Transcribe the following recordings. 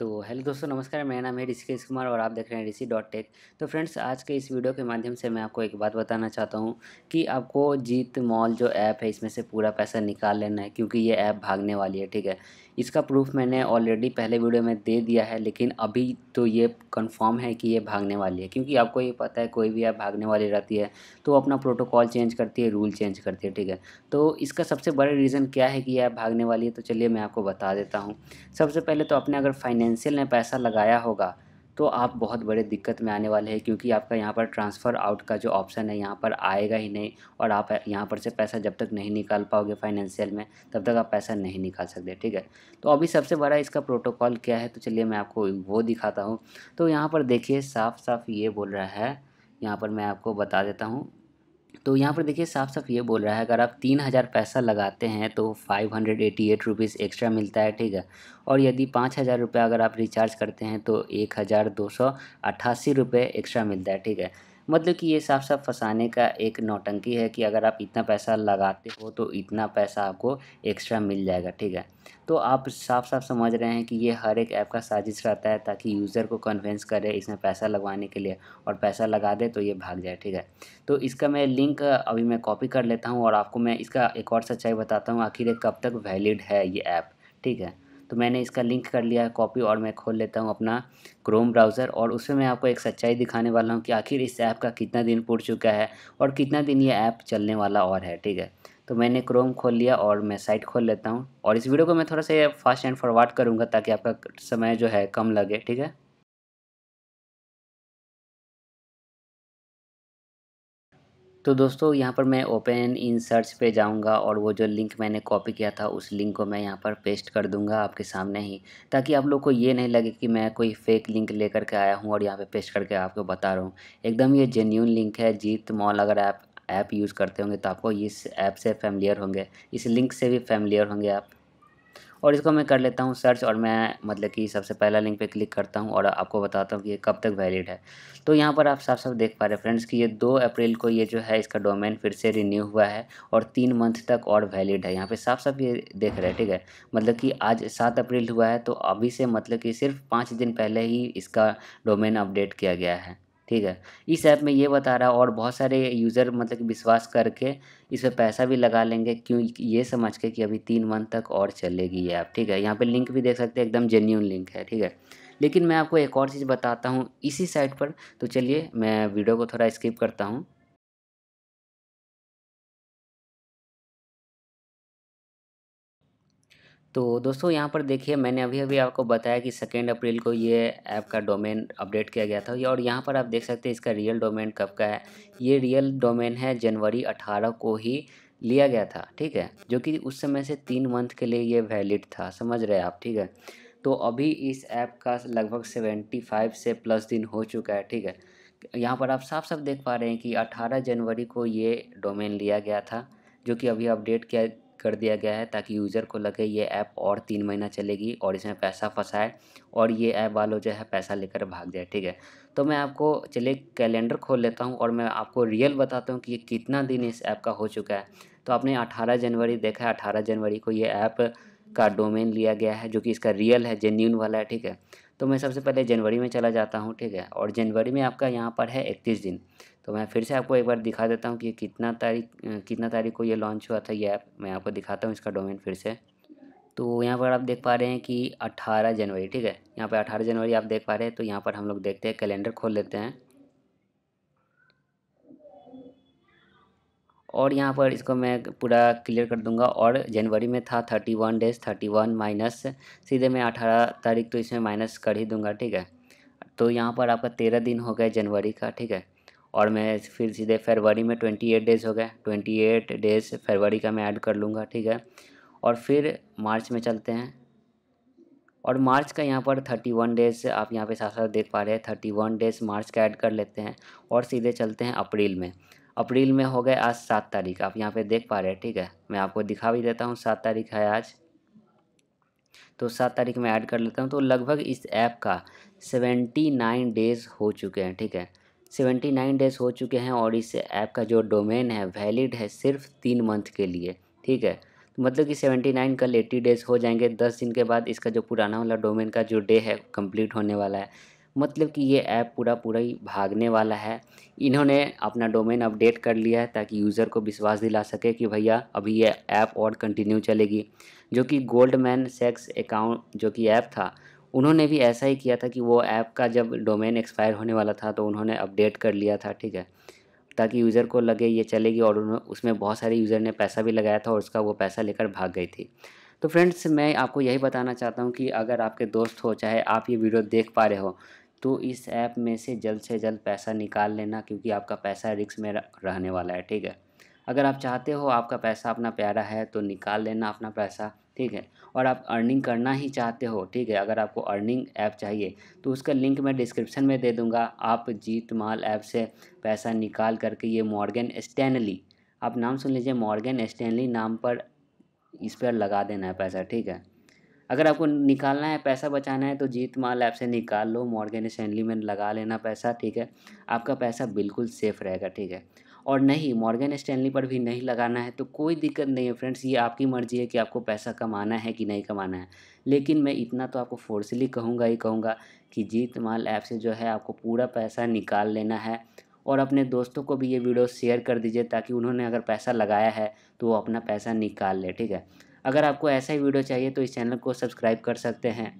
तो हेलो दोस्तों, नमस्कार। मेरा नाम है ऋषिकेश कुमार और आप देख रहे हैं ऋषि डॉट टेक। तो फ्रेंड्स, आज के इस वीडियो के माध्यम से मैं आपको एक बात बताना चाहता हूँ कि आपको जीत मॉल जो ऐप है, इसमें से पूरा पैसा निकाल लेना है, क्योंकि ये ऐप भागने वाली है, ठीक है? इसका प्रूफ मैंने ऑलरेडी पहले वीडियो में दे दिया है, लेकिन अभी तो ये कंफर्म है कि ये भागने वाली है। क्योंकि आपको ये पता है, कोई भी ऐप भागने वाली रहती है तो अपना प्रोटोकॉल चेंज करती है रूल चेंज करती है, ठीक है? तो इसका सबसे बड़ा रीज़न क्या है कि यह ऐप भागने वाली है तो चलिए मैं आपको बता देता हूँ। सबसे पहले तो आपने अगर फाइनेंशियल में पैसा लगाया होगा तो आप बहुत बड़े दिक्कत में आने वाले हैं क्योंकि आपका यहाँ पर ट्रांसफ़र आउट का जो ऑप्शन है यहाँ पर आएगा ही नहीं और आप यहाँ पर से पैसा जब तक नहीं निकाल पाओगे फाइनेंशियल में, तब तक आप पैसा नहीं निकाल सकते, ठीक है? तो अभी सबसे बड़ा इसका प्रोटोकॉल क्या है? तो चलिए मैं आपको वो दिखाता हूँ। तो यहाँ पर देखिए साफ़ साफ़ ये बोल रहा है, यहाँ पर मैं आपको बता देता हूँ। तो यहाँ पर देखिए साफ़ साफ़ ये बोल रहा है, अगर आप तीन हज़ार पैसा लगाते हैं तो five hundred eighty eight rupees extra मिलता है, ठीक है? और यदि पाँच हज़ार रुपये अगर आप रिचार्ज करते हैं तो एक हज़ार दो सौ अट्ठासी रुपये एक्स्ट्रा मिलता है, ठीक है? मतलब कि ये साफ़ साफ़ फंसाने का एक नौटंकी है कि अगर आप इतना पैसा लगाते हो तो इतना पैसा आपको एक्स्ट्रा मिल जाएगा, ठीक है? तो आप साफ़ साफ़ समझ रहे हैं कि ये हर एक ऐप का साजिश रहता है ताकि यूज़र को कन्वेंस करे इसमें पैसा लगवाने के लिए और पैसा लगा दे तो ये भाग जाए, ठीक है? तो इसका मैं लिंक अभी मैं कॉपी कर लेता हूँ और आपको मैं इसका एक और सच्चाई बताता हूँ, आखिर कब तक वैलिड है ये ऐप, ठीक है? तो मैंने इसका लिंक कर लिया है कॉपी और मैं खोल लेता हूँ अपना क्रोम ब्राउज़र और उसमें मैं आपको एक सच्चाई दिखाने वाला हूँ कि आखिर इस ऐप का कितना दिन पुड़ चुका है और कितना दिन ये ऐप चलने वाला और है, ठीक है? तो मैंने क्रोम खोल लिया और मैं साइट खोल लेता हूँ और इस वीडियो को मैं थोड़ा सा फास्ट एंड फॉरवर्ड करूँगा ताकि आपका समय जो है कम लगे, ठीक है? तो दोस्तों, यहाँ पर मैं ओपन इन सर्च पे जाऊँगा और वो जो लिंक मैंने कॉपी किया था, उस लिंक को मैं यहाँ पर पेस्ट कर दूँगा आपके सामने ही, ताकि आप लोग को ये नहीं लगे कि मैं कोई फेक लिंक लेकर के आया हूँ और यहाँ पे पेस्ट करके आपको बता रहा हूँ। एकदम ये जेन्यून लिंक है जीत मॉल अगर आप ऐप यूज़ करते होंगे तो आपको इस ऐप से फैमिलियर होंगे, इस लिंक से भी फैमिलियर होंगे आप। और इसको मैं कर लेता हूँ सर्च और मैं मतलब कि सबसे पहला लिंक पे क्लिक करता हूँ और आपको बताता हूँ कि ये कब तक वैलिड है। तो यहाँ पर आप साफ़ साफ़ देख पा रहे हैं फ्रेंड्स कि ये दो अप्रैल को ये जो है इसका डोमेन फिर से रिन्यू हुआ है और तीन मंथ तक और वैलिड है। यहाँ पर साफ़ साफ़ ये देख रहे हैं, ठीक है? मतलब कि आज सात अप्रैल हुआ है तो अभी से मतलब कि सिर्फ़ पाँच दिन पहले ही इसका डोमेन अपडेट किया गया है। ठीक है। इस ऐप में ये बता रहा है और बहुत सारे यूज़र मतलब विश्वास करके इस पर पैसा भी लगा लेंगे, क्यों ये समझ के कि अभी तीन मंथ तक और चलेगी ये ऐप, ठीक है। यहाँ पे लिंक भी देख सकते हैं, एकदम जेन्यून लिंक है, ठीक है। लेकिन मैं आपको एक और चीज़ बताता हूँ, इसी साइट पर तो चलिए मैं वीडियो को थोड़ा स्किप करता हूँ। तो दोस्तों यहाँ पर देखिए मैंने अभी अभी आपको बताया कि सेकेंड अप्रैल को ये ऐप का डोमेन अपडेट किया गया था और यहाँ पर आप देख सकते हैं इसका रियल डोमेन कब का है। ये रियल डोमेन है जनवरी 18 को ही लिया गया था, ठीक है? जो कि उस समय से तीन मंथ के लिए ये वैलिड था, समझ रहे हैं आप, ठीक है? तो अभी इस ऐप का लगभग सेवेंटी फाइव से प्लस दिन हो चुका है, ठीक है? यहाँ पर आप साफ़ साफ़ देख पा रहे हैं कि अठारह जनवरी को ये डोमेन लिया गया था, जो कि अभी अपडेट किया कर दिया गया है ताकि यूज़र को लगे ये ऐप और तीन महीना चलेगी और इसमें पैसा फंसाए और ये ऐप वालों जो है पैसा लेकर भाग जाए, ठीक है? तो मैं आपको, चलिए, कैलेंडर खोल लेता हूँ और मैं आपको रियल बताता हूँ कि ये कितना दिन इस ऐप का हो चुका है। तो आपने अठारह जनवरी देखा है, अठारह जनवरी को ये ऐप का डोमेन लिया गया है जो कि इसका रियल है, जेन्यून वाला है, ठीक है? तो मैं सबसे पहले जनवरी में चला जाता हूँ, ठीक है? और जनवरी में आपका यहाँ पर है इकतीस दिन। तो मैं फिर से आपको एक बार दिखा देता हूँ कि कितना तारीख कितना तारीख को ये लॉन्च हुआ था, ये ऐप मैं आपको दिखाता हूँ इसका डोमेन फिर से। तो यहाँ पर आप देख पा रहे हैं कि अट्ठारह जनवरी, ठीक है? यहाँ पर अठारह जनवरी आप देख पा रहे हैं तो यहाँ पर हम लोग देखते हैं कैलेंडर खोल लेते हैं। और यहाँ पर इसको मैं पूरा क्लियर कर दूँगा, और जनवरी में था thirty one days thirty one minus सीधे मैं अठारह तारीख तो इसमें माइनस कर ही दूँगा, ठीक है? तो यहाँ पर आपका तेरह दिन हो गए जनवरी का, ठीक है? और मैं फिर सीधे फरवरी में ट्वेंटी एट डेज़ हो गए। ट्वेंटी एट डेज़ फरवरी का मैं ऐड कर लूँगा, ठीक है? और फिर मार्च में चलते हैं। और मार्च का यहाँ पर थर्टी वन डेज़ आप यहाँ पे साथ साथ देख पा रहे हैं। थर्टी वन डेज़ मार्च का ऐड कर लेते हैं और सीधे चलते हैं अप्रैल में। अप्रैल में हो गए आज सात तारीख, आप यहाँ पे देख पा रहे हैं, ठीक है? मैं आपको दिखा भी देता हूँ, सात तारीख है आज। तो सात तारीख में ऐड कर लेता हूँ। तो लगभग इस ऐप का सेवेंटी नाइन डेज़ हो चुके हैं, ठीक है? सेवेंटी नाइन डेज़ हो चुके हैं और इस ऐप का जो डोमेन है, वैलिड है सिर्फ़ तीन मंथ के लिए, ठीक है? तो मतलब कि सेवेंटी नाइन कल एट्टी डेज़ हो जाएँगे, दस दिन के बाद इसका जो पुराना वाला डोमेन का जो डे है, कंप्लीट होने वाला है। मतलब कि ये ऐप पूरा पूरा ही भागने वाला है। इन्होंने अपना डोमेन अपडेट कर लिया है ताकि यूज़र को विश्वास दिला सके कि भैया, अभी ये ऐप और कंटिन्यू चलेगी। जो कि गोल्ड मैन सेक्स अकाउंट जो कि ऐप था उन्होंने भी ऐसा ही किया था कि वो ऐप का जब डोमेन एक्सपायर होने वाला था तो उन्होंने अपडेट कर लिया था, ठीक है? ताकि यूज़र को लगे ये चलेगी और उन्होंने उसमें बहुत सारे यूज़र ने पैसा भी लगाया था और उसका वो पैसा लेकर भाग गई थी। तो फ्रेंड्स, मैं आपको यही बताना चाहता हूँ कि अगर आपके दोस्त हो, चाहे आप ये वीडियो देख पा रहे हो तो इस ऐप में से जल्द से जल्द पैसा निकाल लेना, क्योंकि आपका पैसा रिक्स में रहने वाला है, ठीक है? अगर आप चाहते हो, आपका पैसा अपना प्यारा है तो निकाल लेना अपना पैसा। ठीक है? और आप अर्निंग करना ही चाहते हो, ठीक है? अगर आपको अर्निंग ऐप चाहिए तो उसका लिंक मैं डिस्क्रिप्शन में दे दूँगा। आप जीत माल ऐप से पैसा निकाल करके ये मॉर्गन स्टैनली आप नाम सुन लीजिए मॉर्गन स्टैनली नाम पर इस पर लगा देना है पैसा, ठीक है? अगर आपको निकालना है, पैसा बचाना है तो जीत माल ऐप से निकाल लो। मॉर्गन स्टैनली में लगा लेना पैसा, ठीक है? आपका पैसा बिल्कुल सेफ़ रहेगा, ठीक है? और नहीं, मॉर्गन स्टैनली पर भी नहीं लगाना है तो कोई दिक्कत नहीं है फ्रेंड्स। ये आपकी मर्ज़ी है कि आपको पैसा कमाना है कि नहीं कमाना है। लेकिन मैं इतना तो आपको फोर्सली कहूँगा ही कहूँगा कि जीत माल ऐप से जो है आपको पूरा पैसा निकाल लेना है। और अपने दोस्तों को भी ये वीडियो शेयर कर दीजिए ताकि उन्होंने अगर पैसा लगाया है तो वो अपना पैसा निकाल ले, ठीक है? अगर आपको ऐसा ही वीडियो चाहिए तो इस चैनल को सब्सक्राइब कर सकते हैं।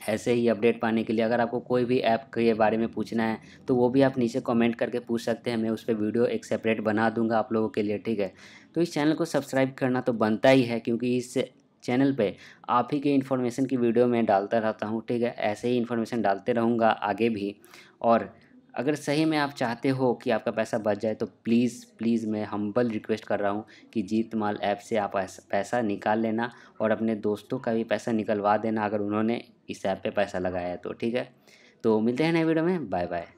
ऐसे ही अपडेट पाने के लिए अगर आपको कोई भी ऐप के बारे में पूछना है तो वो भी आप नीचे कमेंट करके पूछ सकते हैं। मैं उस पर वीडियो एक सेपरेट बना दूँगा आप लोगों के लिए, ठीक है? तो इस चैनल को सब्सक्राइब करना तो बनता ही है, क्योंकि इस चैनल पे आप ही के इन्फॉर्मेशन की वीडियो मैं डालता रहता हूँ, ठीक है? ऐसे ही इन्फॉर्मेशन डालते रहूँगा आगे भी। और अगर सही में आप चाहते हो कि आपका पैसा बच जाए तो प्लीज़ प्लीज़ मैं हम्बल रिक्वेस्ट कर रहा हूँ कि जीत माल ऐप से आप पैसा निकाल लेना और अपने दोस्तों का भी पैसा निकलवा देना अगर उन्होंने इस ऐप पे पैसा लगाया है तो ठीक है? तो मिलते हैं नए वीडियो में बाय बाय